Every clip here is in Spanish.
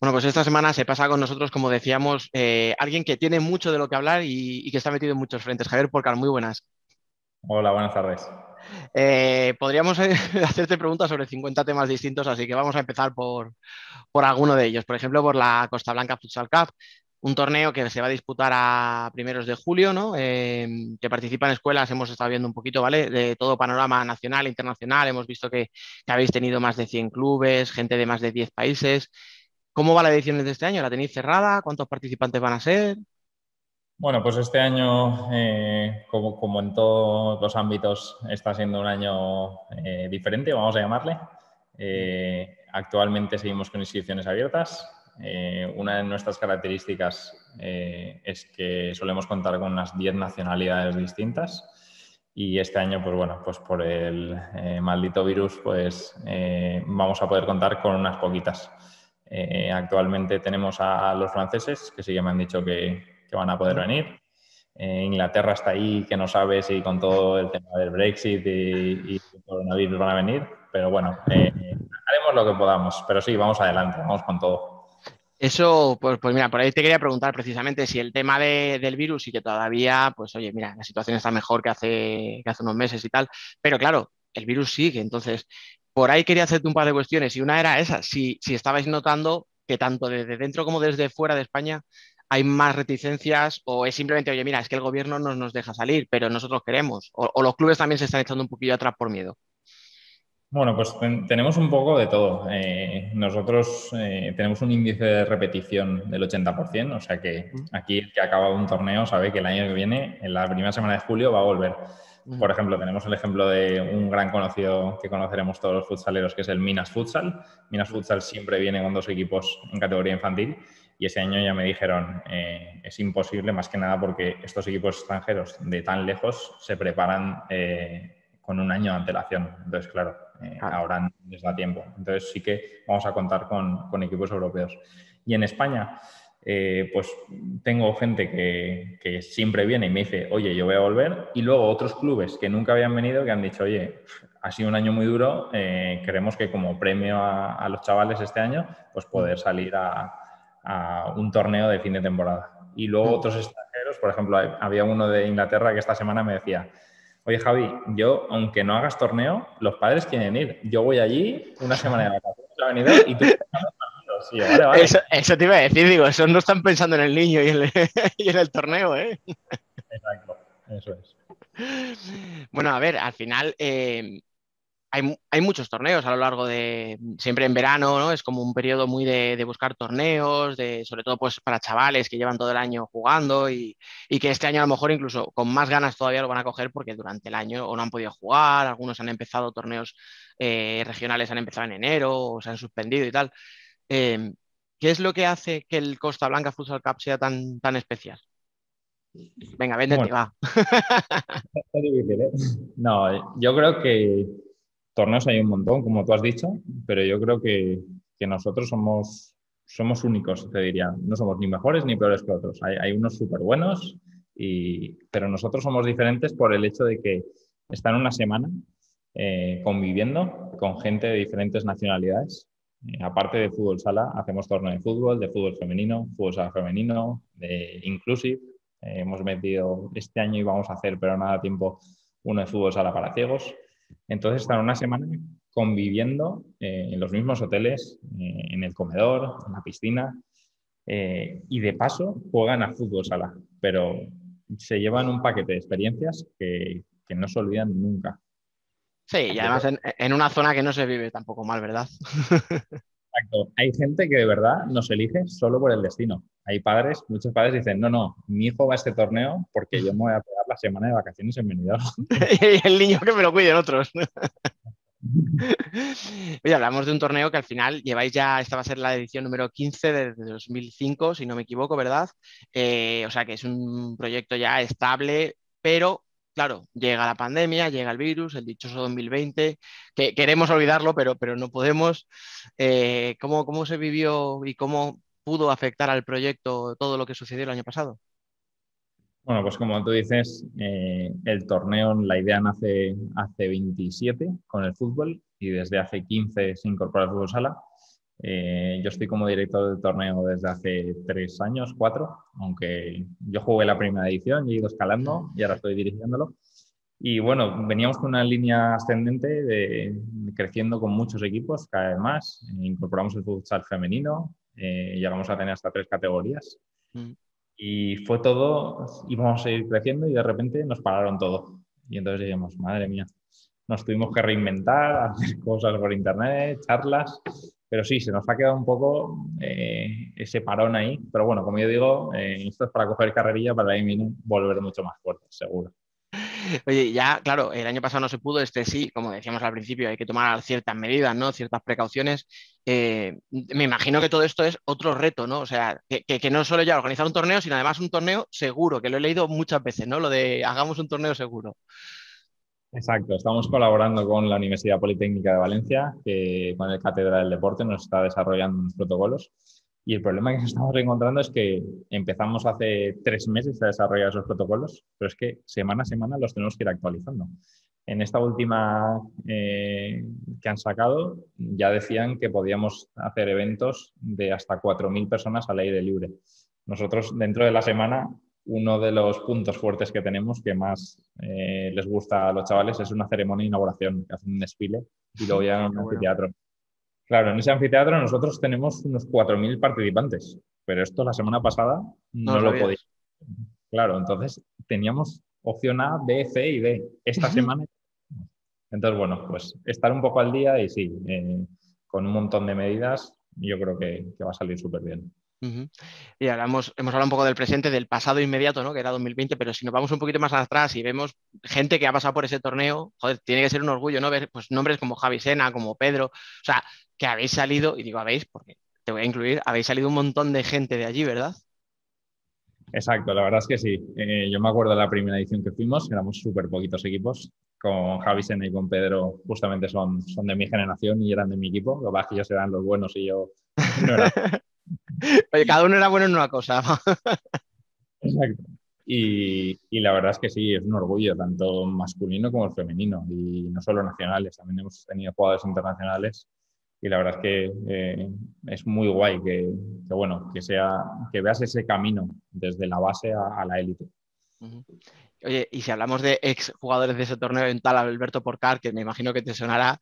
Bueno, pues esta semana se pasa con nosotros, como decíamos, eh, alguien que tiene mucho de lo que hablar y, que está metido en muchos frentes. Javier Porcar, muy buenas. Hola, buenas tardes. Eh, podríamos hacerte preguntas sobre 50 temas distintos, así que vamos a empezar por, por alguno de ellos. Por ejemplo, por la Costa Blanca Futsal Cup, un torneo que se va a disputar a primeros de julio, ¿no? Eh, que participan escuelas, hemos estado viendo un poquito, ¿vale? De todo panorama nacional, internacional, hemos visto que, que habéis tenido más de 100 clubes, gente de más de 10 países. ¿Cómo va la edición de este año? ¿La tenéis cerrada? ¿Cuántos participantes van a ser? Bueno, pues este año, eh, como, en todos los ámbitos, está siendo un año eh, diferente, vamos a llamarle. Eh, actualmente seguimos con inscripciones abiertas. una de nuestras características es que solemos contar con unas 10 nacionalidades distintas y este año, pues bueno, pues por el maldito virus, pues vamos a poder contar con unas poquitas. Eh, actualmente tenemos a, los franceses, que sí que me han dicho que, van a poder venir. Eh, Inglaterra está ahí, que no sabe si con todo el tema del Brexit y, el coronavirus van a venir. Pero bueno, eh, haremos lo que podamos. Pero sí, vamos adelante, vamos con todo. Eso, pues, pues mira, por ahí te quería preguntar precisamente si el tema del virus y que todavía, pues oye, mira, la situación está mejor que hace, que hace unos meses y tal, pero claro, el virus sigue, entonces por ahí quería hacerte un par de cuestiones y una era esa, si, si estabais notando que tanto desde dentro como desde fuera de España hay más reticencias o es simplemente, oye, mira, es que el gobierno no nos deja salir, pero nosotros queremos, o, los clubes también se están echando un poquillo atrás por miedo. Bueno, pues tenemos un poco de todo. Eh, nosotros eh, tenemos un índice de repetición del 80%, o sea que aquí el que acaba un torneo sabe que el año que viene, en la primera semana de julio, va a volver. Por ejemplo, tenemos el ejemplo de un gran conocido que conoceremos todos los futsaleros, que es el Minas Futsal. Minas Futsal siempre viene con dos equipos en categoría infantil y ese año ya me dijeron, eh, es imposible más que nada porque estos equipos extranjeros de tan lejos se preparan eh, con un año de antelación. Entonces, claro, eh, ahora les da tiempo. Entonces sí que vamos a contar con, con equipos europeos. Y en España, eh, pues tengo gente que, siempre viene y me dice, oye, yo voy a volver, y luego otros clubes que nunca habían venido que han dicho, oye, ha sido un año muy duro, eh, queremos que como premio a, los chavales este año, pues poder salir a, un torneo de fin de temporada. Y luego otros extranjeros, por ejemplo, había uno de Inglaterra que esta semana me decía, oye Javi, yo aunque no hagas torneo, los padres quieren ir. Yo voy allí una semana de vacaciones y tú Eso, te iba a decir, digo, eso no están pensando en el niño y en el, torneo, ¿eh? Exacto, eso es. Bueno, a ver, al final eh, hay, muchos torneos a lo largo de, siempre en verano, ¿no? Es como un periodo muy de, buscar torneos, de, sobre todo pues para chavales que llevan todo el año jugando y, que este año a lo mejor incluso con más ganas todavía lo van a coger porque durante el año o no han podido jugar, algunos han empezado torneos eh, regionales, han empezado en enero o se han suspendido y tal. Em, ¿Qué es lo que hace que el Costa Blanca Futsal Cup sea tan, tan especial? Venga, véndete, va. ¿eh? No, yo creo que torneos hay un montón, como tú has dicho, pero yo creo que, nosotros somos, somos únicos, te diría. No somos ni mejores ni peores que otros. Hay, unos súper buenos, pero nosotros somos diferentes por el hecho de que están una semana eh, conviviendo con gente de diferentes nacionalidades eh, aparte de fútbol sala, hacemos torneo de fútbol, de fútbol femenino, fútbol sala femenino, de inclusive. Eh, hemos metido este año y vamos a hacer, pero nada tiempo, uno de fútbol sala para ciegos. Entonces están una semana conviviendo eh, en los mismos hoteles, en el comedor, en la piscina, y de paso juegan a fútbol sala, pero se llevan un paquete de experiencias que, que no se olvidan nunca. Sí, y además en, una zona que no se vive tampoco mal, ¿verdad? Exacto. Hay gente que de verdad nos elige solo por el destino. Hay padres, muchos padres dicen, no, no, mi hijo va a este torneo porque yo me voy a pegar la semana de vacaciones en Benidorm. y el niño que me lo cuiden otros. Oye, hablamos de un torneo que al final lleváis ya, esta va a ser la edición número 15 de 2005, si no me equivoco, ¿verdad? Eh, o sea que es un proyecto ya estable, pero claro, llega la pandemia, llega el virus, el dichoso 2020, que queremos olvidarlo, pero, pero no podemos. Eh, ¿cómo, se vivió y cómo pudo afectar al proyecto todo lo que sucedió el año pasado? Bueno, pues como tú dices, eh, el torneo, la idea nace hace 27 con el fútbol y desde hace 15 se incorpora el fútbol sala. Eh, yo estoy como director del torneo desde hace tres años, cuatro, aunque yo jugué la primera edición he ido escalando y ahora estoy dirigiéndolo. Y bueno, veníamos con una línea ascendente de, creciendo con muchos equipos cada vez más. Incorporamos el futsal femenino, eh, llegamos a tener hasta tres categorías. Mm. Y fue todo, íbamos a ir creciendo y de repente nos pararon todo. Y entonces dijimos, madre mía, nos tuvimos que reinventar, hacer cosas por internet, charlas. Pero sí, se nos ha quedado un poco eh, ese parón ahí. Pero bueno, como yo digo, eh, esto es para coger carrerilla para ahí volver mucho más fuerte, seguro. Oye, ya, claro, el año pasado no se pudo, este sí, como decíamos al principio, hay que tomar ciertas medidas, ¿no? Ciertas precauciones. Eh, me imagino que todo esto es otro reto, ¿no? O sea, que, no solo ya organizar un torneo, sino además un torneo seguro, que lo he leído muchas veces, ¿no? Lo de hagamos un torneo seguro. Exacto, estamos colaborando con la Universidad Politécnica de Valencia, que con el Cátedra del Deporte nos está desarrollando unos protocolos y el problema que nos estamos encontrando es que empezamos hace tres meses a desarrollar esos protocolos, pero es que semana a semana los tenemos que ir actualizando. En esta última eh, que han sacado, ya decían que podíamos hacer eventos de hasta 4.000 personas al aire libre. Nosotros, dentro de la semana, uno de los puntos fuertes que tenemos, que más eh, les gusta a los chavales, es una ceremonia de inauguración, que hacen un desfile y luego ya en un anfiteatro. Claro, en ese anfiteatro nosotros tenemos unos 4.000 participantes, pero esto la semana pasada no, lo podíamos. Claro, entonces teníamos opción A, B, C y D. Esta semana. Entonces, bueno, pues estar un poco al día y sí, eh, con un montón de medidas, yo creo que, va a salir súper bien. Y hablamos, hemos hablado un poco del presente, del pasado inmediato, ¿no? que era 2020, pero si nos vamos un poquito más atrás y vemos gente que ha pasado por ese torneo, joder, tiene que ser un orgullo, ¿no? Ver pues, nombres como Javi Sena, como Pedro, o sea, que habéis salido, y digo habéis porque te voy a incluir, habéis salido un montón de gente de allí, ¿verdad? Exacto, la verdad es que sí. Eh, yo me acuerdo de la primera edición que fuimos, éramos súper poquitos equipos. Con Javi Sena y con Pedro, justamente son, son de mi generación y eran de mi equipo. Lo que que ellos eran los buenos y yo no era. Oye, cada uno era bueno en una cosa. Exacto. Y, y, la verdad es que sí, es un orgullo, tanto masculino como femenino. Y no solo nacionales, también hemos tenido jugadores internacionales y la verdad es que eh, es muy guay que, bueno, que, sea, que veas ese camino desde la base a, la élite. Oye, y si hablamos de ex jugadores de ese torneo en tal, Alberto Porcar, que me imagino que te sonará.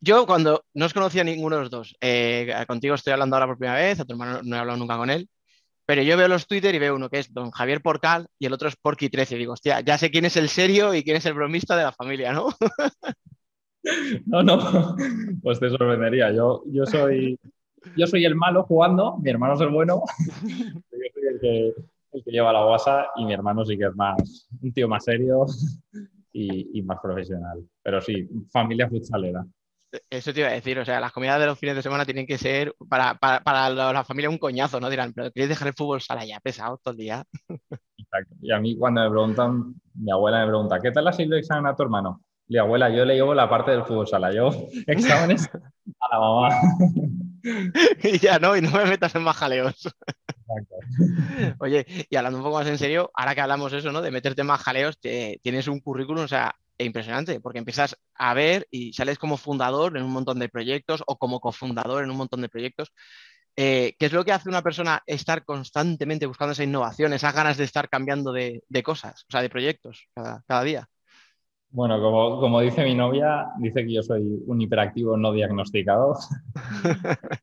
Yo cuando no os conocía ninguno de los dos, eh, contigo estoy hablando ahora por primera vez, a tu hermano no he hablado nunca con él, pero yo veo los Twitter y veo uno que es don Javier Porcal y el otro es Porky13. Digo, hostia, ya sé quién es el serio y quién es el bromista de la familia, ¿no? No, no, pues te sorprendería. Yo, yo, soy, yo soy el malo jugando, mi hermano es el bueno, yo soy el que, el que lleva la guasa y mi hermano sí que es más, un tío más serio y, y más profesional. Pero sí, familia futsalera. Eso te iba a decir, o sea, las comidas de los fines de semana tienen que ser para, para, para la familia un coñazo, ¿no? Dirán, pero ¿quieres dejar el fútbol sala ya pesado todo el día? Exacto. Y a mí cuando me preguntan, mi abuela me pregunta, ¿qué tal ha sido el examen a tu hermano? Le abuela, yo le llevo la parte del fútbol sala, yo exámenes a la mamá. y ya no, y no me metas en más jaleos. Oye, y hablando un poco más en serio, ahora que hablamos eso, ¿no? De meterte en más jaleos, tienes un currículum, o sea, impresionante, porque empiezas a ver y sales como fundador en un montón de proyectos o como cofundador en un montón de proyectos. Eh, ¿Qué es lo que hace una persona estar constantemente buscando esa innovación, esas ganas de estar cambiando de, cosas, o sea, de proyectos cada día? Bueno, como, dice mi novia, dice que yo soy un hiperactivo no diagnosticado.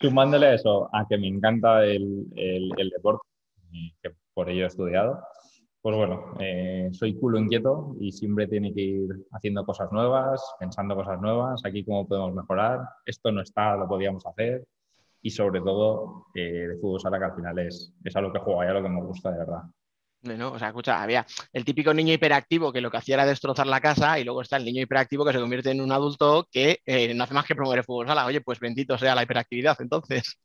Sumándole eso, a que me encanta el, deporte, que por ello he estudiado, pues bueno, eh, soy culo inquieto y siempre tiene que ir haciendo cosas nuevas, pensando cosas nuevas, aquí cómo podemos mejorar, esto no está, lo podíamos hacer y sobre todo eh, de fútbol sala que al final es, es algo que juego y lo que me gusta de verdad. ¿no? O sea, escucha, había el típico niño hiperactivo que lo que hacía era destrozar la casa y luego está el niño hiperactivo que se convierte en un adulto que eh, no hace más que promover el fútbol sala. Oye, pues bendito sea la hiperactividad entonces.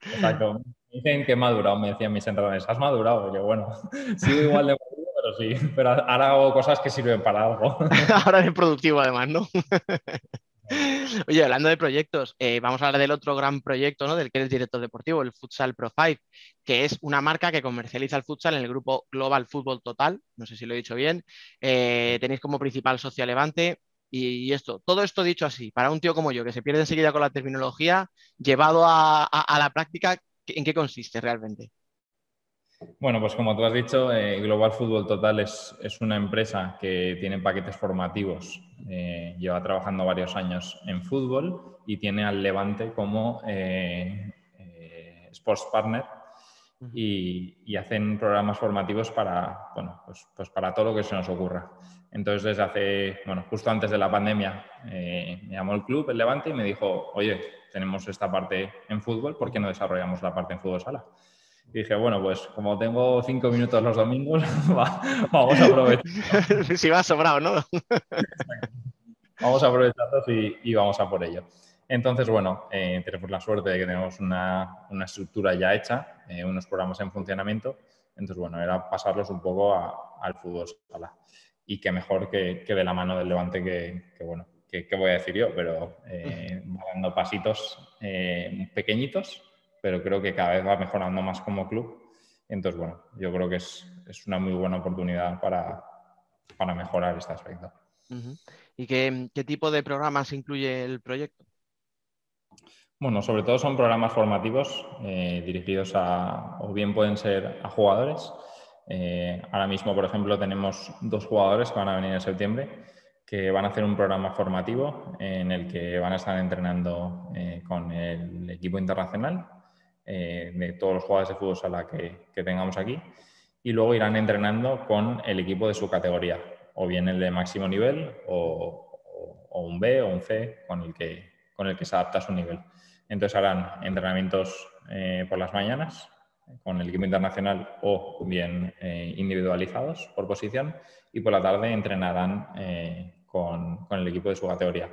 Exacto. Dicen que he madurado, me decían mis entrenadores. ¿Has madurado? yo, bueno, sigo igual de maduro, pero sí. Pero ahora hago cosas que sirven para algo. ahora es productivo además, ¿no? Oye, hablando de proyectos, eh, vamos a hablar del otro gran proyecto, ¿no? Del que eres director deportivo, el Futsal Pro 5, que es una marca que comercializa el futsal en el grupo Global Fútbol Total, no sé si lo he dicho bien. Eh, tenéis como principal socio Levante. y, esto, todo esto dicho así, para un tío como yo, que se pierde enseguida con la terminología, llevado a, la práctica, ¿en qué consiste realmente? Bueno, pues como tú has dicho, eh, Global Fútbol Total es, una empresa que tiene paquetes formativos, eh, lleva trabajando varios años en fútbol y tiene al Levante como eh, Sports Partner y, hacen programas formativos para, bueno, pues, pues, para todo lo que se nos ocurra. Entonces, desde hace, bueno, justo antes de la pandemia, me llamó el club, el Levante, y me dijo, oye, tenemos esta parte en fútbol, ¿por qué no desarrollamos la parte en fútbol sala? Y dije, bueno, pues como tengo cinco minutos los domingos, vamos a aprovechar. si va sobrado, ¿no? vamos a aprovecharlos y, vamos a por ello. Entonces, bueno, eh, tenemos la suerte de que tenemos una, estructura ya hecha, eh, unos programas en funcionamiento. Entonces, bueno, era pasarlos un poco al fútbol sala. Y qué mejor que, que, de la mano del Levante que, que bueno, que, voy a decir yo, pero eh, dando pasitos eh, pequeñitos pero creo que cada vez va mejorando más como club. Entonces, bueno, yo creo que es, es una muy buena oportunidad para, para mejorar este aspecto. ¿Y qué, qué, tipo de programas incluye el proyecto? Bueno, sobre todo son programas formativos eh, dirigidos a, o bien pueden ser a jugadores. Eh, ahora mismo, por ejemplo, tenemos dos jugadores que van a venir en septiembre que van a hacer un programa formativo en el que van a estar entrenando eh, con el equipo internacional eh, de todos los jugadores de fútbol sala que, que, tengamos aquí y luego irán entrenando con el equipo de su categoría, o bien el de máximo nivel o, un B o un C con el, que, con el que se adapta a su nivel. Entonces harán entrenamientos por las mañanas con el equipo internacional o bien eh, individualizados por posición y por la tarde entrenarán con, con el equipo de su categoría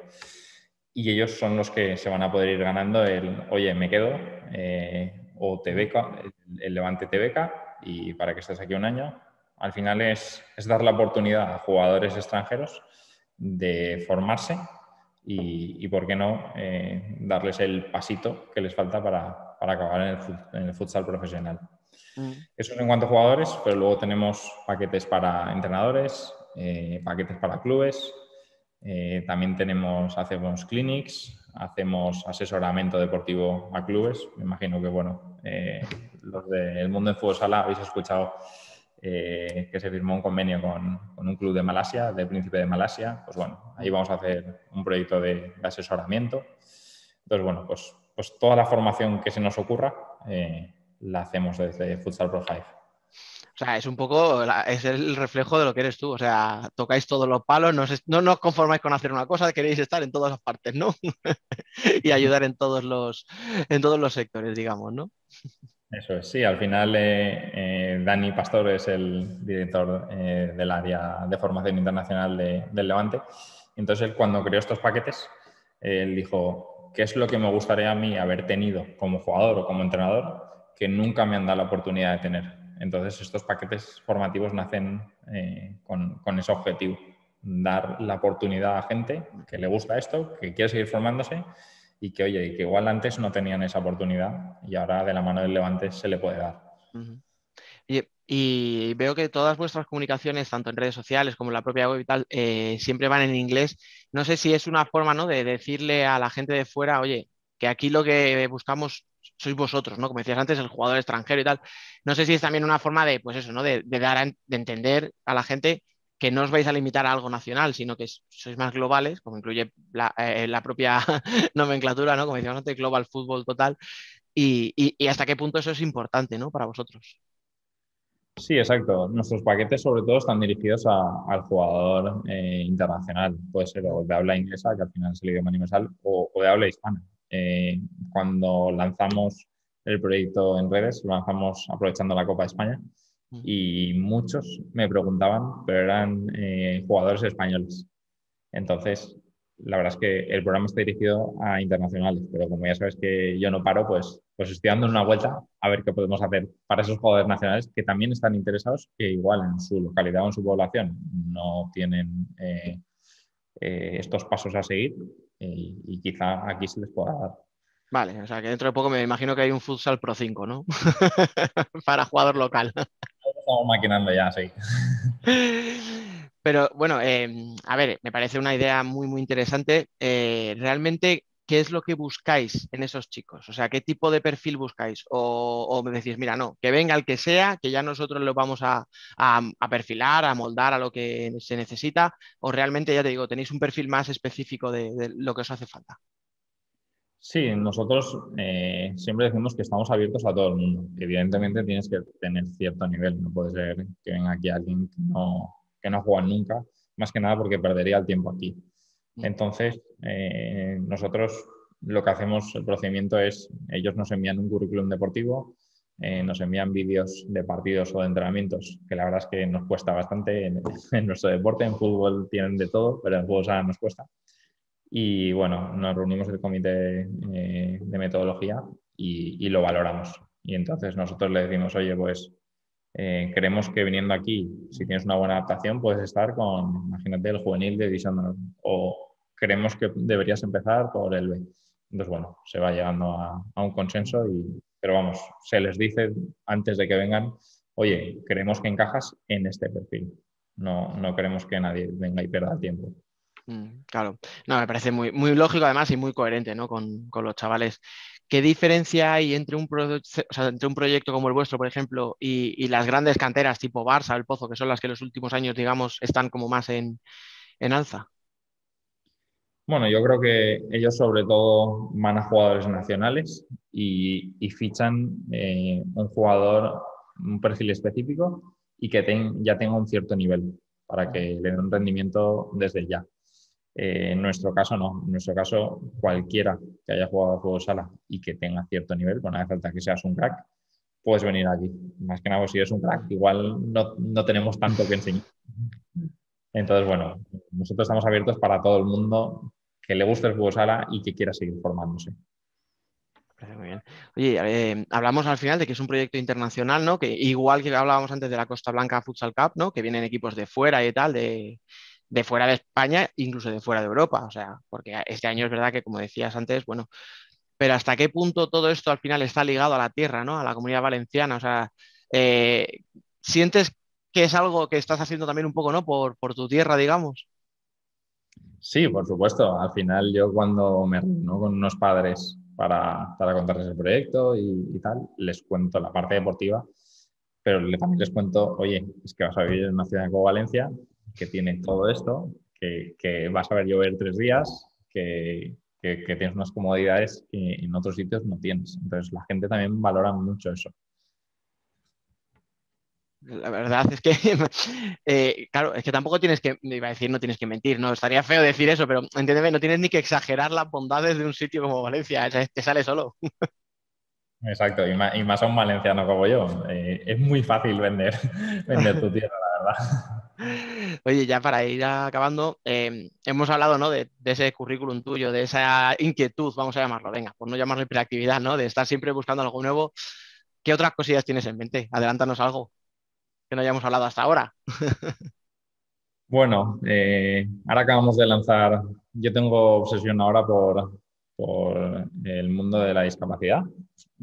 y ellos son los que se van a poder ir ganando el, oye, me quedo, eh, o te beca, el, Levante te beca, y para que estés aquí un año. Al final es, es dar la oportunidad a jugadores extranjeros de formarse y, y ¿por qué no, eh, darles el pasito que les falta para, para acabar en el, en el, futsal profesional? Mm. Eso es en cuanto a jugadores, pero luego tenemos paquetes para entrenadores, eh, paquetes para clubes, eh, también tenemos, hacemos clinics, hacemos asesoramiento deportivo a clubes. Me imagino que, bueno, eh, los del mundo del fútbol sala habéis escuchado eh, que se firmó un convenio con, un club de Malasia, del Príncipe de Malasia. Pues bueno, ahí vamos a hacer un proyecto de, asesoramiento. Entonces, bueno, pues, pues toda la formación que se nos ocurra la hacemos desde Futsal Pro Hive. O sea, es un poco, es el reflejo de lo que eres tú. O sea, tocáis todos los palos, no, no nos conformáis con hacer una cosa, queréis estar en todas las partes, ¿no? y ayudar en todos los, en todos los sectores, digamos, ¿no? Eso es, sí, al final eh, eh, Dani Pastor es el director eh, del área de formación internacional del Levante. Entonces, él, cuando creó estos paquetes, él dijo, ¿qué es lo que me gustaría a mí haber tenido como jugador o como entrenador que nunca me han dado la oportunidad de tener? Entonces, estos paquetes formativos nacen eh, con, ese objetivo, dar la oportunidad a gente que le gusta esto, que quiere seguir formándose y que, oye, que igual antes no tenían esa oportunidad y ahora de la mano del Levante se le puede dar. y, veo que todas vuestras comunicaciones, tanto en redes sociales como en la propia web y tal, eh, siempre van en inglés. No sé si es una forma ¿no? de decirle a la gente de fuera, oye, que aquí lo que buscamos sois vosotros, ¿no? Como decías antes, el jugador extranjero y tal. No sé si es también una forma de, pues eso, ¿no? De, dar de entender a la gente que no os vais a limitar a algo nacional, sino que sois más globales, como incluye la, eh, propia nomenclatura, ¿no? Como decíamos antes, Global Fútbol Total, y, hasta qué punto eso es importante, ¿no? Para vosotros. Sí, exacto. Nuestros paquetes sobre todo están dirigidos al jugador eh, internacional. Puede ser de habla inglesa, que al final es el idioma universal, o de habla hispana. Eh, cuando lanzamos el proyecto en redes, lo lanzamos aprovechando la Copa de España y muchos me preguntaban, pero eran eh, jugadores españoles. Entonces, la verdad es que el programa está dirigido a internacionales, pero como ya sabes que yo no paro, pues, pues estoy dando una vuelta a ver qué podemos hacer para esos jugadores nacionales que también están interesados, que igual en su localidad o en su población no tienen eh, estos pasos a seguir y, quizá aquí se les pueda dar. Vale, o sea que dentro de poco me imagino que hay un futsal Pro 5, ¿no? Para jugador local. Estamos maquinando ya, sí. Pero bueno, em, a ver, me parece una idea muy, muy interesante. Eh, realmente, ¿qué es lo que buscáis en esos chicos? O sea, ¿qué tipo de perfil buscáis? O, me decís, mira, no, que venga el que sea, que ya nosotros lo vamos a, perfilar, a moldar a lo que se necesita, o realmente, ya te digo, tenéis un perfil más específico de, lo que os hace falta. Sí, nosotros eh, siempre decimos que estamos abiertos a todo el mundo. Evidentemente tienes que tener cierto nivel, no puede ser que venga aquí alguien que no, que no juega nunca, más que nada porque perdería el tiempo aquí. Entonces, eh, nosotros lo que hacemos, el procedimiento es, ellos nos envían un currículum deportivo, eh, nos envían vídeos de partidos o de entrenamientos, que la verdad es que nos cuesta bastante en, nuestro deporte, en fútbol tienen de todo, pero en fútbol nos cuesta. Y bueno, nos reunimos el comité eh, de metodología y, y, lo valoramos. Y entonces nosotros le decimos, oye, pues eh, creemos que viniendo aquí, si tienes una buena adaptación, puedes estar con, imagínate, el juvenil de División o creemos que deberías empezar por el B. Entonces, bueno, se va llegando a, un consenso, y, pero vamos, se les dice antes de que vengan, oye, creemos que encajas en este perfil. No, no queremos que nadie venga y pierda tiempo. Mm, claro, no, me parece muy, muy lógico además y muy coherente ¿no? con, con los chavales ¿Qué diferencia hay entre un, entre un proyecto como el vuestro, por ejemplo, y, las grandes canteras tipo Barça, el Pozo, que son las que en los últimos años, digamos, están como más en, alza? Bueno, yo creo que ellos sobre todo van a jugadores nacionales y, fichan eh, un jugador, un perfil específico y que ya tenga un cierto nivel para que le den un rendimiento desde ya. Eh, en nuestro caso no, en nuestro caso cualquiera que haya jugado a juego sala y que tenga cierto nivel, bueno, hace falta que seas un crack, puedes venir aquí. Más que nada, pues, si eres un crack, igual no, no tenemos tanto que enseñar. Entonces, bueno, nosotros estamos abiertos para todo el mundo que le guste el juego sala y que quiera seguir formándose. Muy bien. Oye, eh, hablamos al final de que es un proyecto internacional, ¿no? Que igual que hablábamos antes de la Costa Blanca Futsal Cup, ¿no? Que vienen equipos de fuera y tal, de, de fuera de España, incluso de fuera de Europa. O sea, porque este año es verdad que, como decías antes, bueno, pero hasta qué punto todo esto al final está ligado a la tierra, ¿no? A la comunidad valenciana. O sea, eh, ¿sientes que es algo que estás haciendo también un poco, ¿no? Por, tu tierra, digamos. Sí, por supuesto. Al final yo cuando me reúno con unos padres para, contarles el proyecto y, tal, les cuento la parte deportiva, pero también les cuento, oye, es que vas a vivir en una ciudad como Valencia, que tiene todo esto, que, vas a ver llover tres días, que, tienes unas comodidades que en otros sitios no tienes. Entonces la gente también valora mucho eso. La verdad es que, eh, claro, es que tampoco tienes que, me iba a decir, no tienes que mentir, no, estaría feo decir eso, pero entiéndeme, no tienes ni que exagerar las bondades de un sitio como Valencia, te sale solo. Exacto, y más, a un valenciano como yo, eh, es muy fácil vender, vender tu tierra, la verdad. Oye, ya para ir acabando, em, hemos hablado ¿no? de, ese currículum tuyo, de esa inquietud, vamos a llamarlo, venga, por no llamarlo hiperactividad, ¿no? De estar siempre buscando algo nuevo. ¿Qué otras cosillas tienes en mente? Adelántanos algo que no hayamos hablado hasta ahora. bueno, eh, ahora acabamos de lanzar, yo tengo obsesión ahora por, por el mundo de la discapacidad.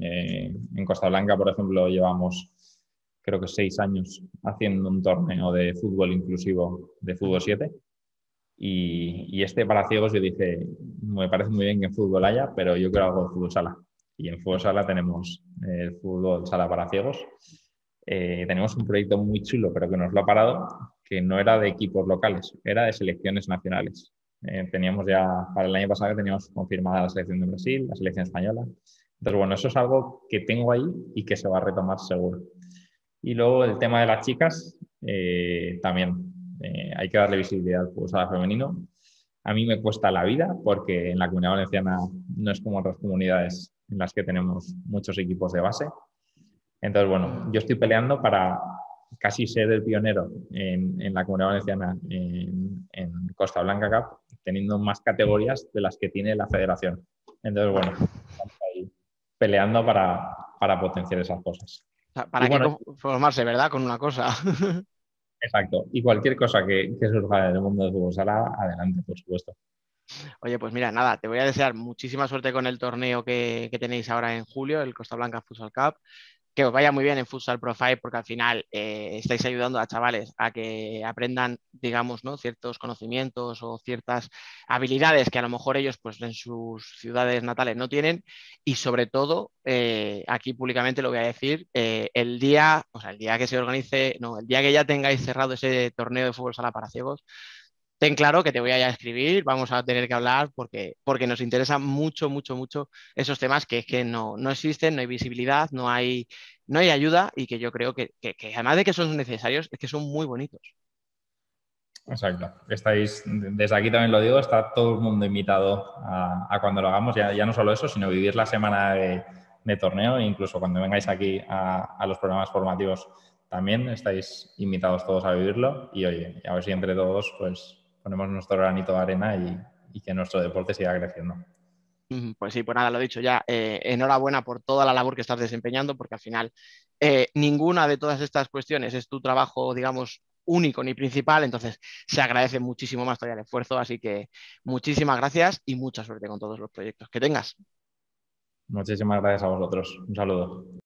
Eh, en Costa Blanca, por ejemplo, llevamos creo que seis años haciendo un torneo de fútbol inclusivo de fútbol 7. Y, este para ciegos yo dije, me parece muy bien que en fútbol haya, pero yo quiero algo de fútbol sala. Y en fútbol sala tenemos el fútbol sala para ciegos. Eh, tenemos un proyecto muy chulo, pero que nos lo ha parado, que no era de equipos locales, era de selecciones nacionales. Eh, teníamos ya, para el año pasado teníamos confirmada la selección de Brasil, la selección española. Entonces, bueno, eso es algo que tengo ahí y que se va a retomar seguro. Y luego el tema de las chicas, eh, también eh, hay que darle visibilidad al fútbol femenino. A mí me cuesta la vida porque en la comunidad valenciana no es como otras comunidades en las que tenemos muchos equipos de base. Entonces, bueno, yo estoy peleando para casi ser el pionero en, la comunidad valenciana en, Costa Blanca Cup, teniendo más categorías de las que tiene la federación. Entonces, bueno, peleando para, para potenciar esas cosas para que formarse, ¿verdad? Con una cosa. Exacto. Y cualquier cosa que, que surja del mundo de fútbol sala, adelante, por supuesto. Oye, pues mira, nada, te voy a desear muchísima suerte con el torneo que, tenéis ahora en julio, el Costa Blanca Futsal Cup. Que os vaya muy bien en Futsal Profile porque al final eh, estáis ayudando a chavales a que aprendan, digamos, ¿no? ciertos conocimientos o ciertas habilidades que a lo mejor ellos pues, en sus ciudades natales no tienen y sobre todo, eh, aquí públicamente lo voy a decir, eh, el día, o sea, el día que se organice, no, el día que ya tengáis cerrado ese torneo de fútbol sala para ciegos, ten claro que te voy a escribir, vamos a tener que hablar porque, porque nos interesa mucho, mucho, mucho esos temas que es que no, no existen, no hay visibilidad, no hay, no hay ayuda y que yo creo que, que, además de que son necesarios, es que son muy bonitos. Exacto. Estáis, desde aquí también lo digo, está todo el mundo invitado a, a cuando lo hagamos, ya, ya, no solo eso, sino vivir la semana de, de torneo e incluso cuando vengáis aquí a, a los programas formativos también estáis invitados todos a vivirlo y oye, a ver si entre todos pues ponemos nuestro granito de arena y, que nuestro deporte siga creciendo. Pues sí, pues nada, lo he dicho ya. Eh, enhorabuena por toda la labor que estás desempeñando, porque al final eh, ninguna de todas estas cuestiones es tu trabajo, digamos, único ni principal, entonces se agradece muchísimo más todavía el esfuerzo, así que muchísimas gracias y mucha suerte con todos los proyectos que tengas. Muchísimas gracias a vosotros. Un saludo.